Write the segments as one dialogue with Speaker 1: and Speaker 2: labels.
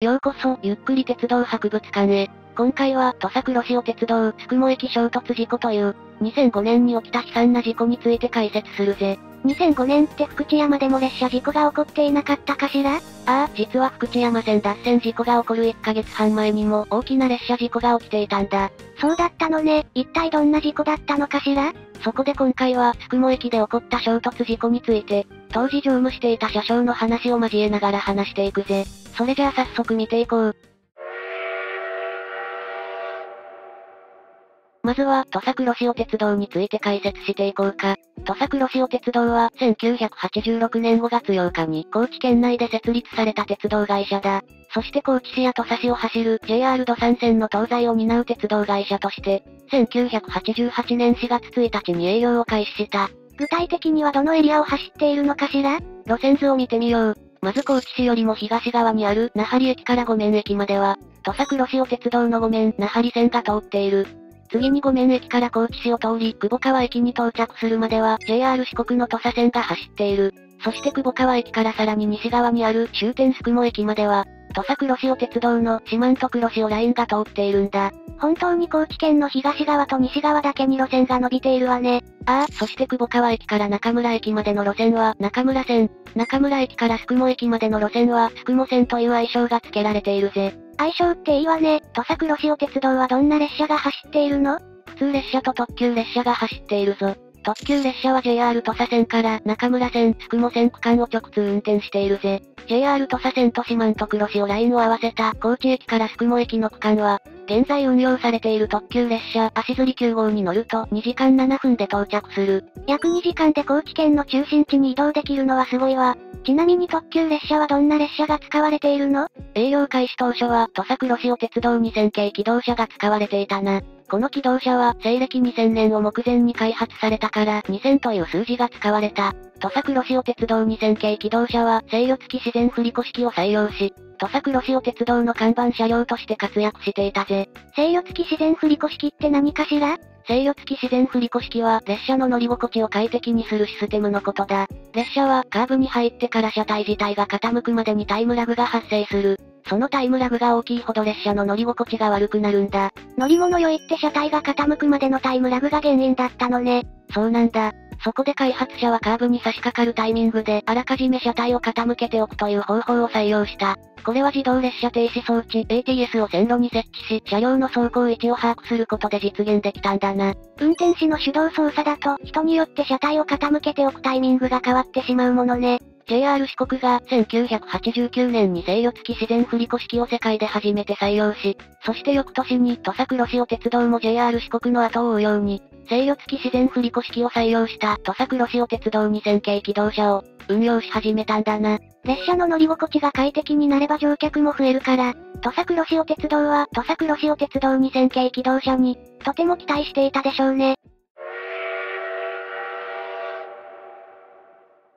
Speaker 1: ようこそ、ゆっくり鉄道博物館へ。今回は、土佐黒潮鉄道、宿毛駅衝突事故という、2005年に起きた悲惨な事故について解説するぜ。
Speaker 2: 2005年って福知山でも列車事故が起こっていなかったかしら？あ
Speaker 1: あ、実は福知山線脱線事故が起こる1ヶ月半前にも大きな列車事故が起きていたんだ。
Speaker 2: そうだったのね。一体どんな事故だったのかしら？
Speaker 1: そこで今回は、すくも駅で起こった衝突事故について、当時乗務していた車掌の話を交えながら話していくぜ。それじゃあ早速見ていこう。まずは、土佐黒潮鉄道について解説していこうか。土佐黒潮鉄道は、1986年5月8日に、高知県内で設立された鉄道会社だ。そして高知市や土佐市を走る JR 土山線の東西を担う鉄道会社として、1988年4月1日に営業を開始した。
Speaker 2: 具体的にはどのエリアを走っているのかしら？
Speaker 1: 路線図を見てみよう。まず高知市よりも東側にある、那覇里駅から五面駅までは、土佐黒潮鉄道の五面、那覇里線が通っている。次に五面駅から高知市を通り、久保川駅に到着するまでは、JR 四国の土佐線が走っている。そして久保川駅からさらに西側にある終点宿毛駅までは、土佐黒潮鉄道の四万十黒潮ラインが通っているんだ。
Speaker 2: 本当に高知県の東側と西側だけに路線が伸びているわね。
Speaker 1: ああ、そして久保川駅から中村駅までの路線は中村線。中村駅から宿毛駅までの路線は宿毛線という愛称が付けられているぜ。
Speaker 2: 相性っていいわね。土佐黒潮鉄道はどんな列車が走っているの？
Speaker 1: 普通列車と特急列車が走っているぞ。特急列車は JR 土佐線から中村線、宿毛線区間を直通運転しているぜ。JR 土佐線と四万十黒潮ラインを合わせた高知駅から宿毛駅の区間は、現在運用されている特急列車足摺9号に乗ると2時間7分で到着する。
Speaker 2: 約2時間で高知県の中心地に移動できるのはすごいわ。ちなみに特急列車はどんな列車が使われているの？
Speaker 1: 営業開始当初は土佐黒潮鉄道2000系機動車が使われていたな。この機動車は西暦2000年を目前に開発されたから2000という数字が使われた。土佐黒潮鉄道2000系機動車は制御付き自然振り子式を採用し、土佐黒潮鉄道の看板車両として活躍していたぜ。
Speaker 2: 制御付き自然振り子式って何かしら？
Speaker 1: 制御付き自然振り子式は列車の乗り心地を快適にするシステムのことだ。列車はカーブに入ってから車体自体が傾くまでにタイムラグが発生する。そのタイムラグが大きいほど列車の乗り心地が悪くなるんだ。
Speaker 2: 乗り物酔いって車体が傾くまでのタイムラグが原因だったのね。
Speaker 1: そうなんだ。そこで開発者はカーブに差し掛かるタイミングであらかじめ車体を傾けておくという方法を採用した。これは自動列車停止装置 ATS を線路に設置し、車両の走行位置を把握することで実現できたんだな。な
Speaker 2: 運転士の手動操作だと、人によって車体を傾けておくタイミングが変わってしまうものね。
Speaker 1: JR 四国が1989年に制御付き自然振り子式を世界で初めて採用し、そして翌年に土佐黒潮鉄道も JR 四国の後を追うように、制御付き自然振り子式を採用した土佐黒潮鉄道2000系機動車を運用し始めたんだな。
Speaker 2: 列車の乗り心地が快適になれば乗客も増えるから、土佐黒潮鉄道は土佐黒潮鉄道2000系機動車に、とても期待していたでしょうね。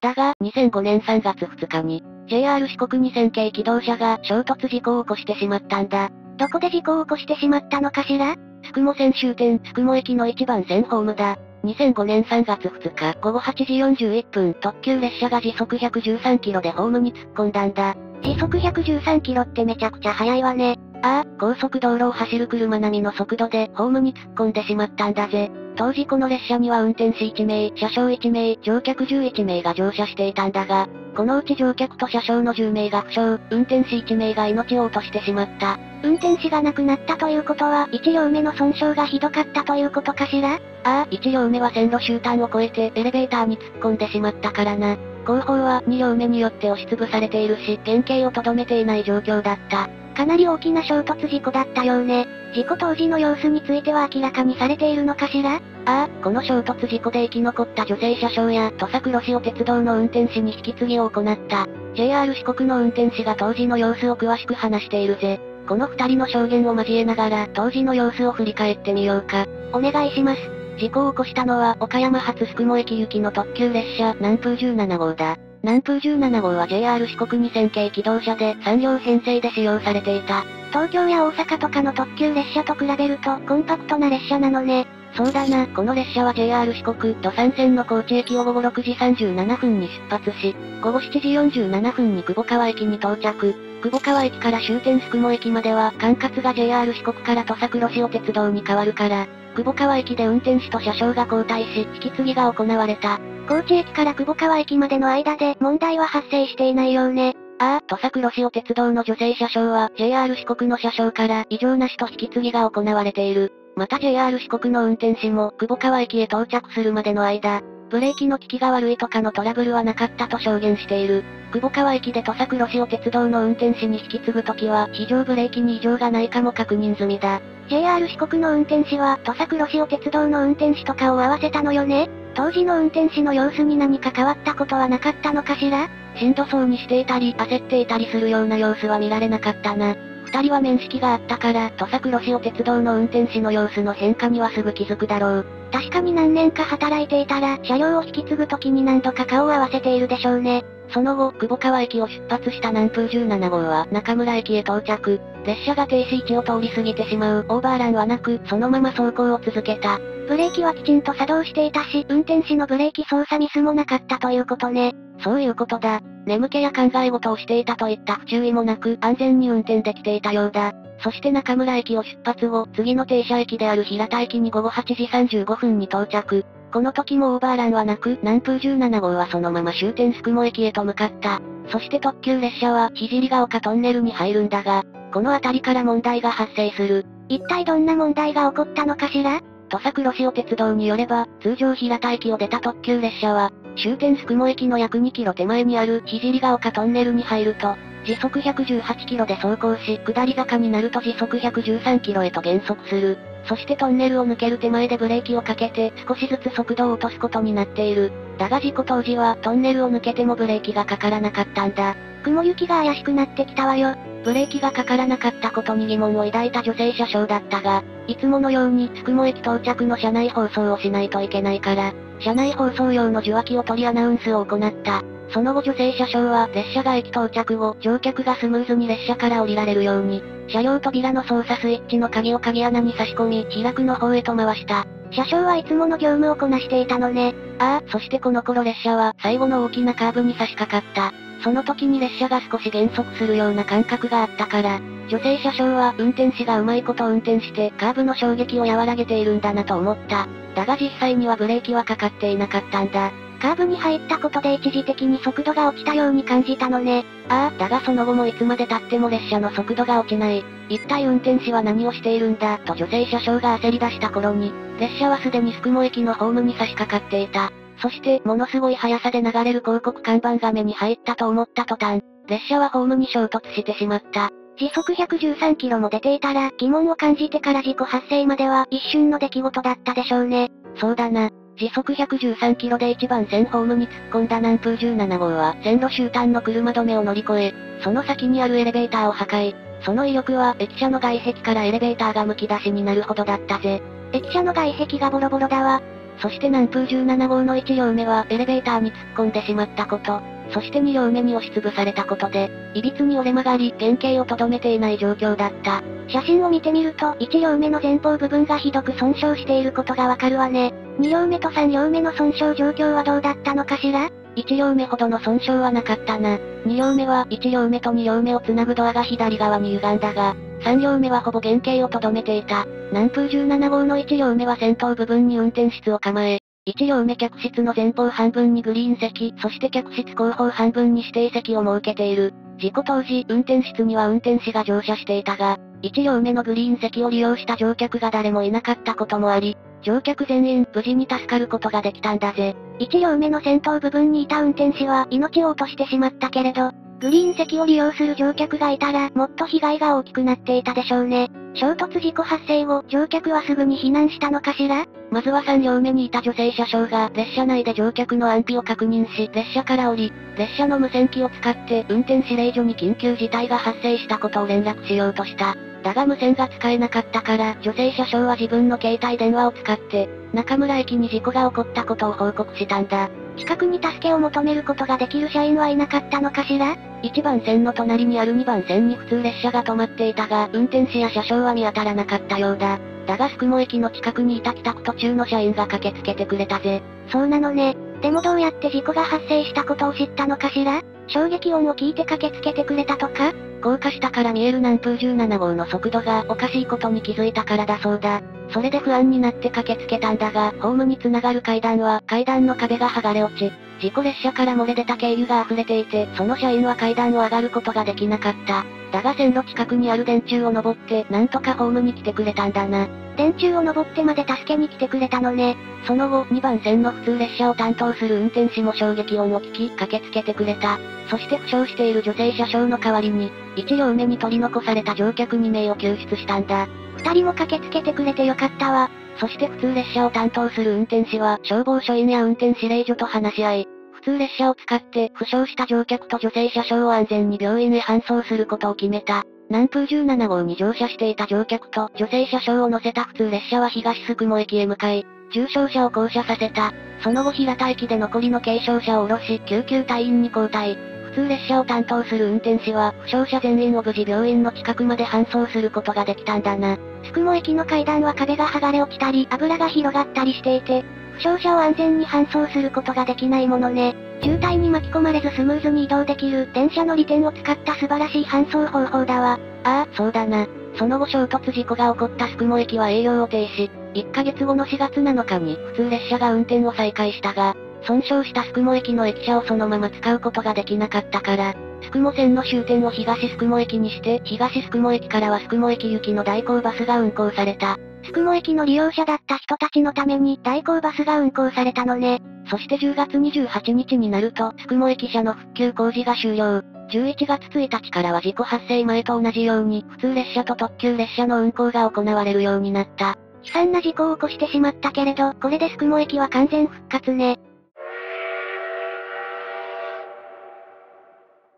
Speaker 1: だが、2005年3月2日に、JR 四国2000系機動車が衝突事故を起こしてしまったんだ。
Speaker 2: どこで事故を起こしてしまったのかしら？
Speaker 1: すくも線終点すくも駅の一番線ホームだ。2005年3月2日午後8時41分特急列車が時速113キロでホームに突っ込んだんだ。
Speaker 2: 時速113キロってめちゃくちゃ速いわね。
Speaker 1: ああ、高速道路を走る車並みの速度でホームに突っ込んでしまったんだぜ。当時この列車には運転士1名、車掌1名、乗客11名が乗車していたんだが、このうち乗客と車掌の10名が負傷、運転士1名が命を落としてしまった。
Speaker 2: 運転士が亡くなったということは、1両目の損傷がひどかったということかしら？あ
Speaker 1: あ、1両目は線路終端を越えてエレベーターに突っ込んでしまったからな。後方は2両目によって押しつぶされているし、原型をとどめていない状況だった。
Speaker 2: かなり大きな衝突事故だったようね。事故当時の様子については明らかにされているのかしら？あ
Speaker 1: あ、この衝突事故で生き残った女性車掌や土佐黒潮鉄道の運転士に引き継ぎを行った。JR 四国の運転士が当時の様子を詳しく話しているぜ。この二人の証言を交えながら当時の様子を振り返ってみようか。
Speaker 2: お願いします。
Speaker 1: 事故を起こしたのは岡山発宿毛駅行きの特急列車南風17号だ。南風17号は JR 四国2000系機動車で3両編成で使用されていた。
Speaker 2: 東京や大阪とかの特急列車と比べるとコンパクトな列車なのね。
Speaker 1: そうだな、この列車は JR 四国土山線の高知駅を午後6時37分に出発し、午後7時47分に久保川駅に到着。久保川駅から終点宿毛駅までは管轄が JR 四国から土佐黒潮鉄道に変わるから、久保川駅で運転士と車掌が交代し、引き継ぎが行われた。
Speaker 2: 高知駅から久保川駅までの間で問題は発生していないようね。
Speaker 1: ああ、土佐黒潮鉄道の女性車掌は JR 四国の車掌から異常なしと引き継ぎが行われている。また JR 四国の運転士も久保川駅へ到着するまでの間、ブレーキの効きが悪いとかのトラブルはなかったと証言している。久保川駅で土佐黒潮鉄道の運転士に引き継ぐときは非常ブレーキに異常がないかも確認済みだ。
Speaker 2: JR 四国の運転士は土佐黒潮鉄道の運転士とかを合わせたのよね？当時の運転士の様子に何か変わったことはなかったのかしら？
Speaker 1: しんどそうにしていたり、焦っていたりするような様子は見られなかったな。二人は面識があったから、土佐黒潮鉄道の運転士の様子の変化にはすぐ気づくだろう。
Speaker 2: 確かに何年か働いていたら、車両を引き継ぐ時に何度か顔を合わせているでしょうね。
Speaker 1: その後、久保川駅を出発した南風17号は中村駅へ到着。列車が停止位置を通り過ぎてしまうオーバーランはなく、そのまま走行を続けた。
Speaker 2: ブレーキはきちんと作動していたし、運転士のブレーキ操作ミスもなかったということね。
Speaker 1: そういうことだ。眠気や考え事をしていたといった不注意もなく、安全に運転できていたようだ。そして中村駅を出発後、次の停車駅である平田駅に午後8時35分に到着。この時もオーバーランはなく、南風17号はそのまま終点宿毛駅へと向かった。そして特急列車は、聖ヶ丘トンネルに入るんだが、この辺りから問題が発生する。
Speaker 2: 一体どんな問題が起こったのかしら？
Speaker 1: 土佐黒潮鉄道によれば、通常平田駅を出た特急列車は、終点宿毛駅の約2キロ手前にある聖ヶ丘トンネルに入ると、時速118キロで走行し、下り坂になると時速113キロへと減速する。そしてトンネルを抜ける手前でブレーキをかけて少しずつ速度を落とすことになっている。だが事故当時はトンネルを抜けてもブレーキがかからなかったんだ。
Speaker 2: 雲行きが怪しくなってきたわよ。
Speaker 1: ブレーキがかからなかったことに疑問を抱いた女性車掌だったが、いつものように宿毛駅到着の車内放送をしないといけないから、車内放送用の受話器を取りアナウンスを行った。その後女性車掌は列車が駅到着後、乗客がスムーズに列車から降りられるように、車両扉の操作スイッチの鍵を鍵穴に差し込み、開くの方へと回した。
Speaker 2: 車掌はいつもの業務をこなしていたのね。
Speaker 1: ああ、そしてこの頃列車は最後の大きなカーブに差し掛かった。その時に列車が少し減速するような感覚があったから、女性車掌は運転士がうまいこと運転してカーブの衝撃を和らげているんだなと思った。だが実際にはブレーキはかかっていなかったんだ。
Speaker 2: カーブに入ったことで一時的に速度が落ちたように感じたのね。
Speaker 1: ああ、だがその後もいつまで経っても列車の速度が落ちない。一体運転士は何をしているんだ、と女性車掌が焦り出した頃に、列車はすでに宿毛駅のホームに差し掛かっていた。そして、ものすごい速さで流れる広告看板が目に入ったと思った途端、列車はホームに衝突してしまった。
Speaker 2: 時速113キロも出ていたら疑問を感じてから事故発生までは一瞬の出来事だったでしょうね。
Speaker 1: そうだな。時速113キロで1番線ホームに突っ込んだ南風17号は線路終端の車止めを乗り越え、その先にあるエレベーターを破壊。その威力は駅舎の外壁からエレベーターが剥き出しになるほどだったぜ。
Speaker 2: 駅舎の外壁がボロボロだわ。
Speaker 1: そして南風17号の1両目はエレベーターに突っ込んでしまったこと。そして2両目に押しつぶされたことで、歪に折れ曲がり、原型をとどめていない状況だった。
Speaker 2: 写真を見てみると、1両目の前方部分がひどく損傷していることがわかるわね。2両目と3両目の損傷状況はどうだったのかしら
Speaker 1: ?1 両目ほどの損傷はなかったな。2両目は1両目と2両目をつなぐドアが左側に歪んだが、3両目はほぼ原型をとどめていた。南風17号の1両目は先頭部分に運転室を構え、1両目客室の前方半分にグリーン席、そして客室後方半分に指定席を設けている。事故当時、運転室には運転士が乗車していたが、1両目のグリーン席を利用した乗客が誰もいなかったこともあり、乗客全員無事に助かることができたんだぜ。
Speaker 2: 1両目の先頭部分にいた運転士は命を落としてしまったけれど、グリーン席を利用する乗客がいたら、もっと被害が大きくなっていたでしょうね。衝突事故発生後、乗客はすぐに避難したのかしら？
Speaker 1: まずは3両目にいた女性車掌が列車内で乗客の安否を確認し、列車から降り、列車の無線機を使って運転指令所に緊急事態が発生したことを連絡しようとした。だが無線が使えなかったから、女性車掌は自分の携帯電話を使って、中村駅に事故が起こったことを報告したんだ。
Speaker 2: 近くに助けを求めることができる社員はいなかったのかしら
Speaker 1: ?1 番線の隣にある2番線に普通列車が止まっていたが、運転士や車掌は見当たらなかったようだ。だが宿毛駅の近くにいた帰宅途中の社員が駆けつけてくれたぜ。
Speaker 2: そうなのね。でもどうやって事故が発生したことを知ったのかしら？衝撃音を聞いて駆けつけてくれたとか？
Speaker 1: 高架下から見える南風17号の速度がおかしいことに気づいたからだそうだ。それで不安になって駆けつけたんだが、ホームに繋がる階段は階段の壁が剥がれ落ち、事故列車から漏れ出た軽油が溢れていて、その社員は階段を上がることができなかった。だが線路近くにある電柱を登って、なんとかホームに来てくれたんだな。
Speaker 2: 電柱を登ってまで助けに来てくれたのね。
Speaker 1: その後、2番線の普通列車を担当する運転士も衝撃音を聞き、駆けつけてくれた。そして負傷している女性車掌の代わりに、1両目に取り残された乗客2名を救出したんだ。
Speaker 2: 二人も駆けつけてくれてよかったわ。
Speaker 1: そして普通列車を担当する運転士は消防署員や運転指令所と話し合い、普通列車を使って負傷した乗客と女性車掌を安全に病院へ搬送することを決めた。南風17号に乗車していた乗客と女性車掌を乗せた普通列車は東宿雲駅へ向かい、重傷者を降車させた。その後平田駅で残りの軽傷者を降ろし、救急隊員に交代。普通列車を担当する運転士は、負傷者全員を無事病院の近くまで搬送することができたんだな。
Speaker 2: 宿毛駅の階段は壁が剥がれ落ちたり、油が広がったりしていて、負傷者を安全に搬送することができないものね。渋滞に巻き込まれずスムーズに移動できる電車の利点を使った素晴らしい搬送方法だわ。
Speaker 1: ああ、そうだな。その後衝突事故が起こった宿毛駅は営業を停止。1ヶ月後の4月7日に普通列車が運転を再開したが、損傷した宿毛駅の駅舎をそのまま使うことができなかったから、宿毛線の終点を東宿毛駅にして、東宿毛駅からは宿毛駅行きの代行バスが運行された。
Speaker 2: 宿毛駅の利用者だった人たちのために代行バスが運行されたのね。
Speaker 1: そして10月28日になると、宿毛駅舎の復旧工事が終了。11月1日からは事故発生前と同じように、普通列車と特急列車の運行が行われるようになった。
Speaker 2: 悲惨な事故を起こしてしまったけれど、これで宿毛駅は完全復活ね。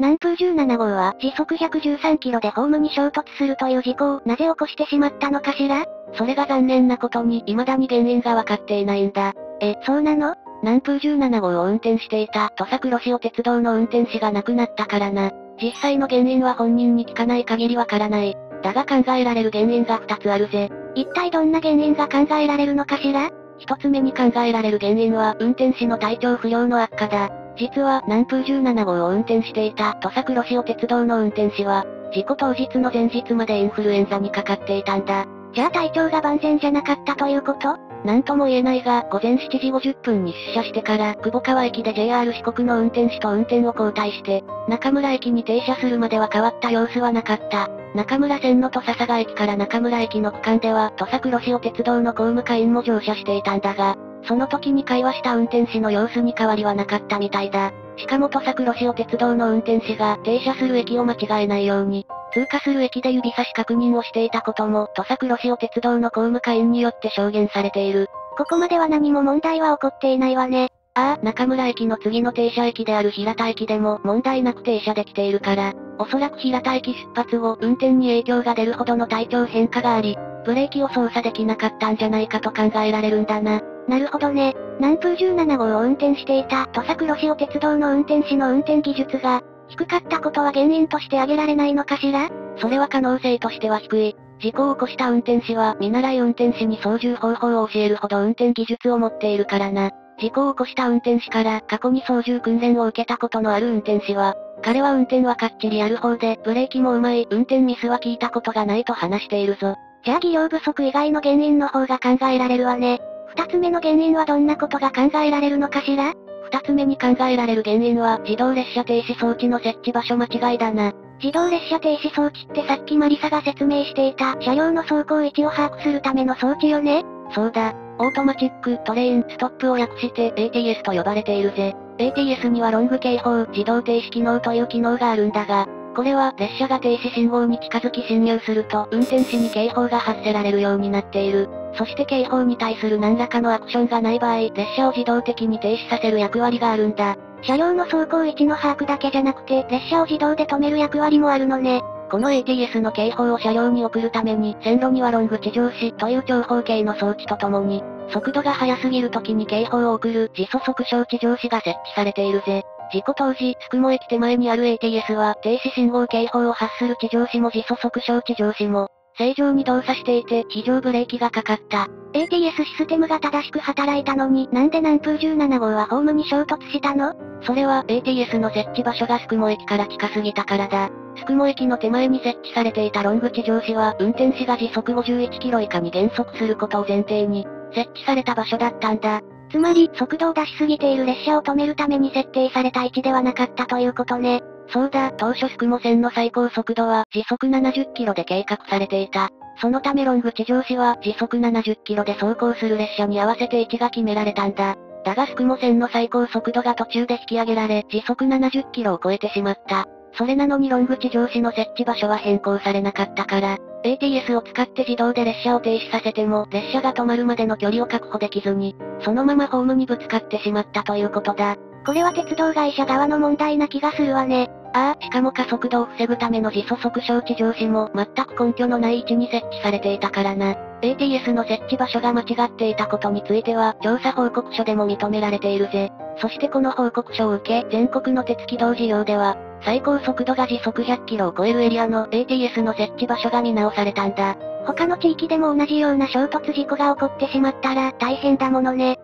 Speaker 2: 南風17号は時速113キロでホームに衝突するという事故をなぜ起こしてしまったのかしら？
Speaker 1: それが残念なことに未だに原因がわかっていないんだ。
Speaker 2: え、そうなの？
Speaker 1: 南風17号を運転していた土佐黒潮鉄道の運転士が亡くなったからな。実際の原因は本人に聞かない限りわからない。だが考えられる原因が2つあるぜ。
Speaker 2: 一体どんな原因が考えられるのかしら？
Speaker 1: 一つ目に考えられる原因は運転士の体調不良の悪化だ。実は南風17号を運転していた土佐黒潮鉄道の運転士は、事故当日の前日までインフルエンザにかかっていたんだ。
Speaker 2: じゃあ体調が万全じゃなかったということ？
Speaker 1: なんとも言えないが、午前7時50分に出社してから、久保川駅で JR 四国の運転士と運転を交代して、中村駅に停車するまでは変わった様子はなかった。中村線の土佐佐賀駅から中村駅の区間では、土佐黒潮鉄道の公務課員も乗車していたんだが、その時に会話した運転士の様子に変わりはなかったみたいだ。しかも土佐黒潮鉄道の運転士が停車する駅を間違えないように、通過する駅で指差し確認をしていたことも、土佐黒潮鉄道の公務課員によって証言されている。
Speaker 2: ここまでは何も問題は起こっていないわね。
Speaker 1: ああ、中村駅の次の停車駅である平田駅でも問題なく停車できているから、おそらく平田駅出発後、運転に影響が出るほどの体調変化があり、ブレーキを操作できなかったんじゃないかと考えられるんだな。
Speaker 2: なるほどね。南風17号を運転していた土佐黒潮鉄道の運転士の運転技術が、低かったことは原因として挙げられないのかしら？
Speaker 1: それは可能性としては低い。事故を起こした運転士は見習い運転士に操縦方法を教えるほど運転技術を持っているからな。事故を起こした運転士から過去に操縦訓練を受けたことのある運転士は、彼は運転はかっちりやる方で、ブレーキもうまい、運転ミスは聞いたことがないと話しているぞ。
Speaker 2: じゃあ技量不足以外の原因の方が考えられるわね。二つ目の原因はどんなことが考えられるのかしら？
Speaker 1: 二つ目に考えられる原因は自動列車停止装置の設置場所間違いだな。
Speaker 2: 自動列車停止装置ってさっきマリサが説明していた車両の走行位置を把握するための装置よね？
Speaker 1: そうだ。 Automatic Train Stop を訳して ATS と呼ばれているぜ。ATS にはロング警報自動停止機能という機能があるんだが、これは列車が停止信号に近づき侵入すると運転士に警報が発せられるようになっている。そして警報に対する何らかのアクションがない場合、列車を自動的に停止させる役割があるんだ。
Speaker 2: 車両の走行位置の把握だけじゃなくて、列車を自動で止める役割もあるのね。
Speaker 1: この ATS の警報を車両に送るために、線路にはロング地上子という長方形の装置とともに、速度が速すぎる時に警報を送る自速速小地上子が設置されているぜ。事故当時、宿毛駅手前にある ATS は、停止信号警報を発する地上子も自速速小地上子も、正常に動作していて非常ブレーキがかかった。
Speaker 2: ATS システムが正しく働いたのになんで南風17号はホームに衝突したの？
Speaker 1: それは ATS の設置場所がスクモ駅から近すぎたからだ。スクモ駅の手前に設置されていたロング地上市は運転士が時速51キロ以下に減速することを前提に、設置された場所だったんだ。
Speaker 2: つまり、速度を出しすぎている列車を止めるために設定された位置ではなかったということね。
Speaker 1: そうだ、当初スクモ線の最高速度は時速70キロで計画されていた。そのためロング地上市は時速70キロで走行する列車に合わせて位置が決められたんだ。だがスクモ線の最高速度が途中で引き上げられ、時速70キロを超えてしまった。それなのにロング地上市の設置場所は変更されなかったから、ATS を使って自動で列車を停止させても、列車が止まるまでの距離を確保できずに、そのままホームにぶつかってしまったということだ。
Speaker 2: これは鉄道会社側の問題な気がするわね。
Speaker 1: ああ、しかも加速度を防ぐための自速速衝地上市も全く根拠のない位置に設置されていたからな。ATS の設置場所が間違っていたことについては、調査報告書でも認められているぜ。そしてこの報告書を受け、全国の鉄軌道事業では、最高速度が時速100キロを超えるエリアの ATS の設置場所が見直されたんだ。
Speaker 2: 他の地域でも同じような衝突事故が起こってしまったら大変だものね。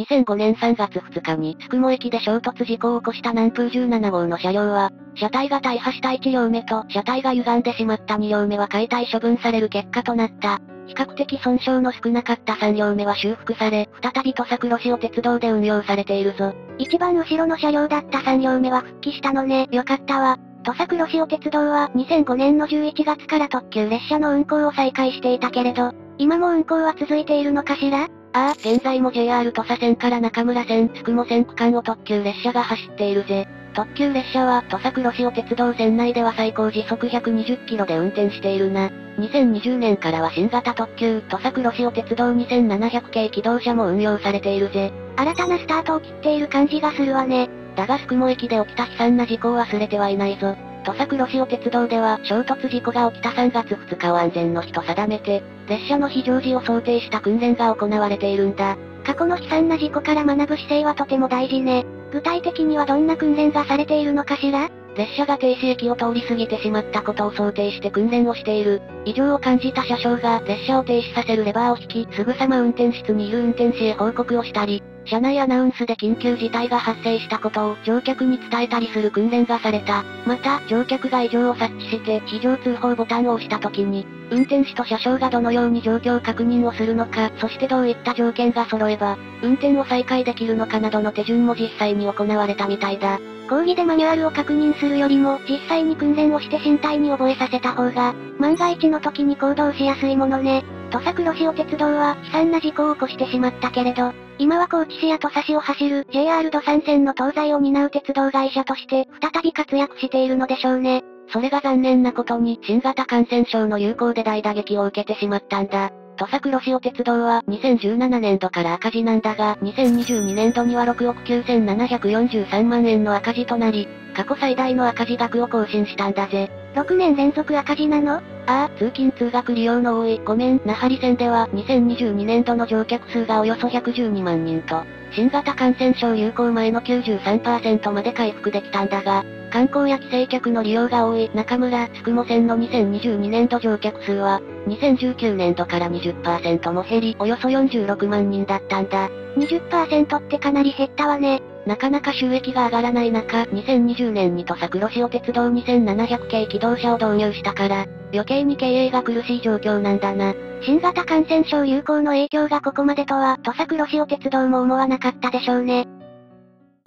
Speaker 1: 2005年3月2日に、スクモ駅で衝突事故を起こした南風17号の車両は、車体が大破した1両目と、車体が歪んでしまった2両目は解体処分される結果となった。比較的損傷の少なかった3両目は修復され、再び土佐黒潮鉄道で運用されているぞ。
Speaker 2: 一番後ろの車両だった3両目は復帰したのね、よかったわ。土佐黒潮鉄道は2005年の11月から特急列車の運行を再開していたけれど、今も運行は続いているのかしら？
Speaker 1: ああ、現在も JR 土佐線から中村線、つくも線区間を特急列車が走っているぜ。特急列車は土佐黒潮鉄道線内では最高時速120キロで運転しているな。2020年からは新型特急土佐黒潮鉄道2700系機動車も運用されているぜ。
Speaker 2: 新たなスタートを切っている感じがするわね。
Speaker 1: だがスクモ駅で起きた悲惨な事故を忘れてはいないぞ。土佐黒潮鉄道では衝突事故が起きた3月2日を安全の日と定めて、列車の非常時を想定した訓練が行われているんだ。
Speaker 2: 過去の悲惨な事故から学ぶ姿勢はとても大事ね。具体的にはどんな訓練がされているのかしら？
Speaker 1: 列車が停止駅を通り過ぎてしまったことを想定して訓練をしている。異常を感じた車掌が列車を停止させるレバーを引き、すぐさま運転室にいる運転士へ報告をしたり、車内アナウンスで緊急事態が発生したことを乗客に伝えたりする訓練がされた。また、乗客が異常を察知して非常通報ボタンを押した時に、運転士と車掌がどのように状況確認をするのか、そしてどういった条件が揃えば、運転を再開できるのかなどの手順も実際に行われたみたいだ。
Speaker 2: 講義でマニュアルを確認するよりも、実際に訓練をして身体に覚えさせた方が、万が一の時に行動しやすいものね。土佐黒潮鉄道は悲惨な事故を起こしてしまったけれど、今は高知市や土佐市を走る JR 土山線の東西を担う鉄道会社として再び活躍しているのでしょうね。
Speaker 1: それが残念なことに新型感染症の流行で大打撃を受けてしまったんだ。土佐黒潮鉄道は2017年度から赤字なんだが、2022年度には6億9743万円の赤字となり、過去最大の赤字額を更新したんだぜ。
Speaker 2: 6年連続赤字なの？あ
Speaker 1: あ、通勤通学利用の多い、ごめん、那覇里線では、2022年度の乗客数がおよそ112万人と、新型感染症流行前の93%まで回復できたんだが、観光や帰省客の利用が多い中村、つくも線の2022年度乗客数は、2019年度から20%も減り、およそ46万人だったんだ。
Speaker 2: 20%ってかなり減ったわね。
Speaker 1: なかなか収益が上がらない中、2020年に土佐黒潮鉄道2700系機動車を導入したから、余計に経営が苦しい状況なんだな。
Speaker 2: 新型感染症流行の影響がここまでとは、土佐黒潮鉄道も思わなかったでしょうね。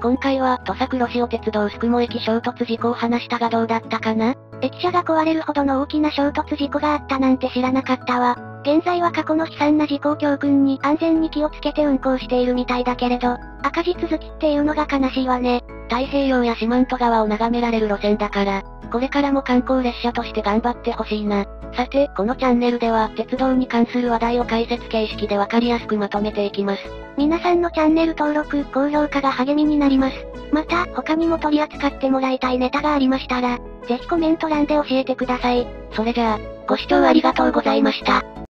Speaker 1: 今回は土佐黒潮鉄道宿毛駅衝突事故を話したがどうだったかな？
Speaker 2: 駅舎が壊れるほどの大きな衝突事故があったなんて知らなかったわ。現在は過去の悲惨な事故を教訓に安全に気をつけて運行しているみたいだけれど、赤字続きっていうのが悲しいわね。
Speaker 1: 太平洋や四万十川を眺められる路線だから、これからも観光列車として頑張ってほしいな。さて、このチャンネルでは鉄道に関する話題を解説形式でわかりやすくまとめていきます。
Speaker 2: 皆さんのチャンネル登録、高評価が励みになります。また、他にも取り扱ってもらいたいネタがありましたら、ぜひコメント欄で教えてください。
Speaker 1: それじゃあ、ご視聴ありがとうございました。